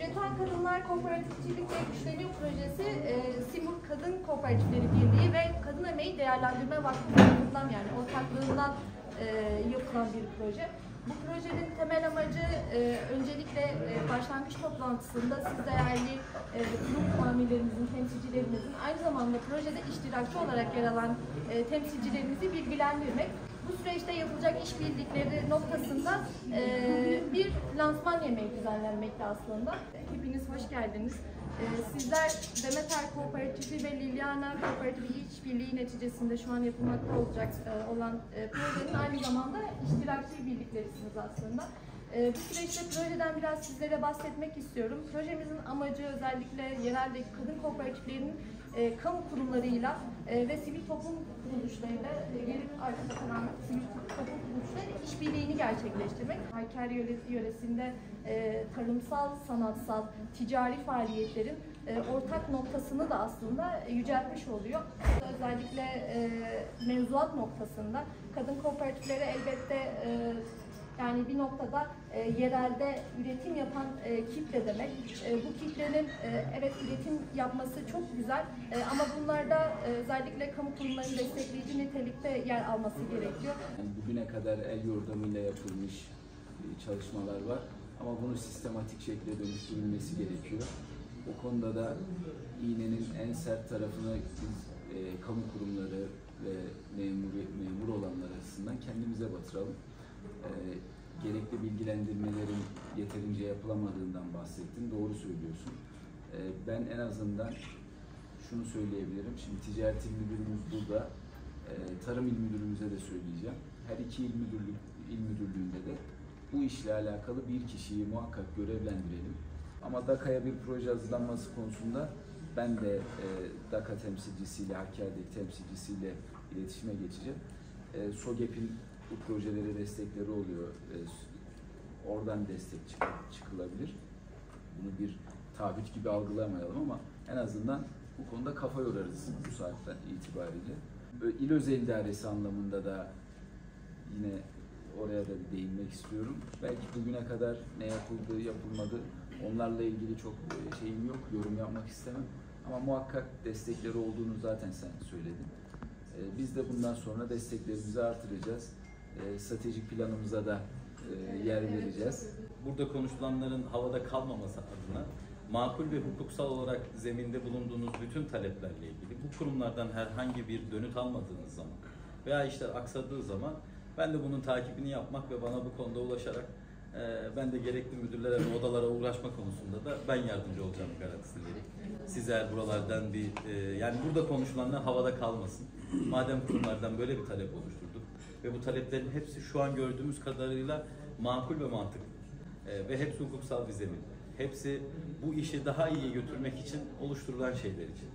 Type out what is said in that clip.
Üreten Kadınlar Kooperatifçilik ve Güçleniyor Projesi, e, Simur Kadın Kooperatifleri Birliği ve Kadın Emeği Değerlendirme Vakfı tarafından yani ortaklığından e, yapılan bir proje. Bu projenin temel amacı e, öncelikle e, başlangıç toplantısında siz değerli e, kurum amirlerimizin, temsilcilerimizin aynı zamanda projede iştirakçı olarak yer alan e, temsilcilerimizi bilgilendirmek. Bu süreçte yapılacak işbirlikleri noktasında e, bir lansman yemeği düzenlenmekte aslında. Hepiniz hoş geldiniz. E, sizler Demeter Kooperatifi ve Liliana Kooperatifi işbirliği neticesinde şu an yapılmakta olacak e, olan projenin aynı zamanda iştirakçı birliklerisiniz aslında. E, bu süreçte projeden biraz sizlere bahsetmek istiyorum. Projemizin amacı özellikle yereldeki kadın kooperatiflerinin e, kamu kurumlarıyla e, ve sivil toplum kuruluşlarıyla e, gelip arkada kalan sivil toplum kuruluşlarıyla işbirliğini gerçekleştirmek. Hakkari yöre- yöresinde e, tarımsal, sanatsal, ticari faaliyetlerin e, ortak noktasını da aslında yüceltmiş oluyor. Özellikle e, mevzuat noktasında kadın kooperatifleri elbette e, yani bir noktada e, yerelde üretim yapan e, kitle demek. E, bu kitlenin e, evet üretim yapması çok güzel e, ama bunlarda e, özellikle kamu kurumlarının destekleyici nitelikte yer alması gerekiyor. Yani bugüne kadar el yordamıyla yapılmış e, çalışmalar var ama bunu sistematik şekilde dönüştürülmesi gerekiyor. O konuda da iğnenin en sert tarafını biz e, kamu kurumları ve memur, memur olanlar açısından kendimize batıralım. E, gerekli bilgilendirmelerin yeterince yapılamadığından bahsettin. Doğru söylüyorsun. E, ben en azından şunu söyleyebilirim. Şimdi ticaret il müdürümüz burada. Ee, Tarım il müdürümüze de söyleyeceğim. Her iki il müdürlük il müdürlüğünde de bu işle alakalı bir kişiyi muhakkak görevlendirelim. Ama DAKA'ya bir proje hazırlanması konusunda ben de e, DAKA temsilcisiyle, Hakkari'deki temsilcisiyle iletişime geçeceğim. E, SOGEP'in bu projelere destekleri oluyor. E, oradan destek çık- çıkılabilir. Bunu bir taahhüt gibi algılamayalım ama en azından bu konuda kafa yorarız bu saatten itibariyle. İl özel idaresi anlamında da yine oraya da bir değinmek istiyorum. Belki bugüne kadar ne yapıldı, yapılmadı onlarla ilgili çok e, şeyim yok, yorum yapmak istemem. Ama muhakkak destekleri olduğunu zaten sen söyledin. E, Biz de bundan sonra desteklerimizi artıracağız. E, Stratejik planımıza da e, yer vereceğiz. burada konuşulanların havada kalmaması adına makul ve hukuksal olarak zeminde bulunduğunuz bütün taleplerle ilgili bu kurumlardan herhangi bir dönüt almadığınız zaman veya işler aksadığı zaman ben de bunun takibini yapmak ve bana bu konuda ulaşarak e, ben de gerekli müdürlere ve odalara uğraşma konusunda da ben yardımcı olacağım garantisini vereyim. Sizler buralardan bir yani burada konuşulanlar havada kalmasın. Madem kurumlardan böyle bir talep oluşturduk ve bu taleplerin hepsi şu an gördüğümüz kadarıyla makul ve mantıklı. Ee, ve hepsi hukuksal bir zemin. Hepsi bu işi daha iyi götürmek için oluşturulan şeyler için.